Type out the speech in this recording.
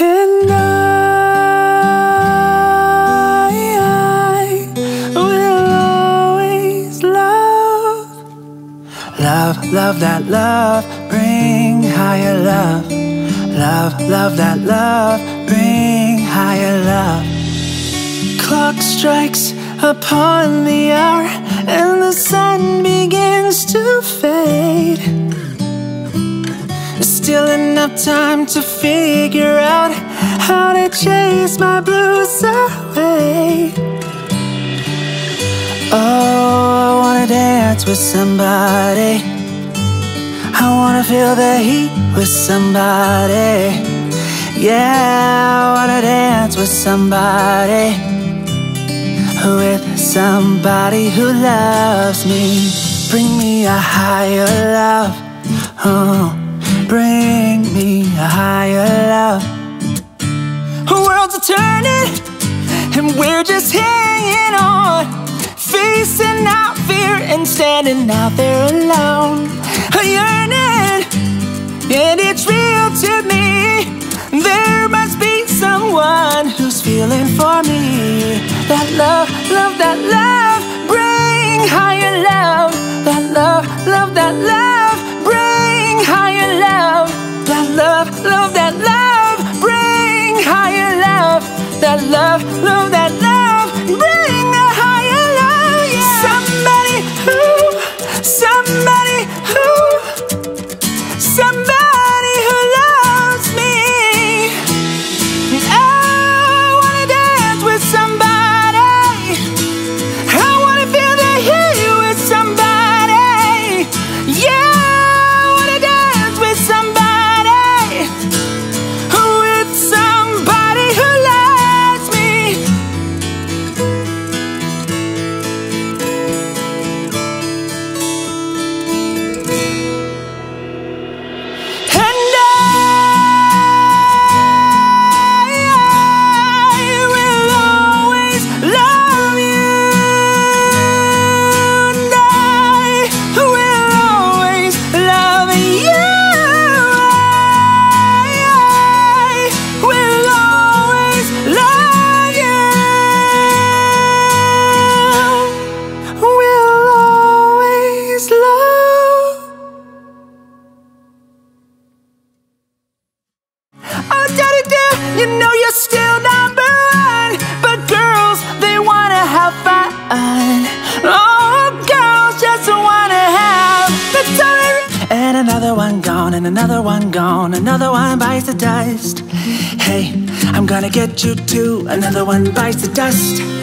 And I, will always love, love, love that love, bring higher love, love, love that love, bring higher love. Clock strikes upon the hour, Still enough time to figure out how to chase my blues away. Oh, I wanna dance with somebody. I wanna feel the heat with somebody. Yeah, I wanna dance with somebody. With somebody who loves me. Bring me a higher love. Oh bring me a higher love. Worlds are turning, and we're just hanging on, facing out fear and standing out there alone. A yearning, and it's real to me. There must be someone who's feeling for me. That love, love, that love, bring higher love. Love, love, still number one. But girls, they wanna have fun. Oh, girls just wanna have the time. And another one gone, and another one gone, another one bites the dust. Hey, I'm gonna get you too. Another one bites the dust.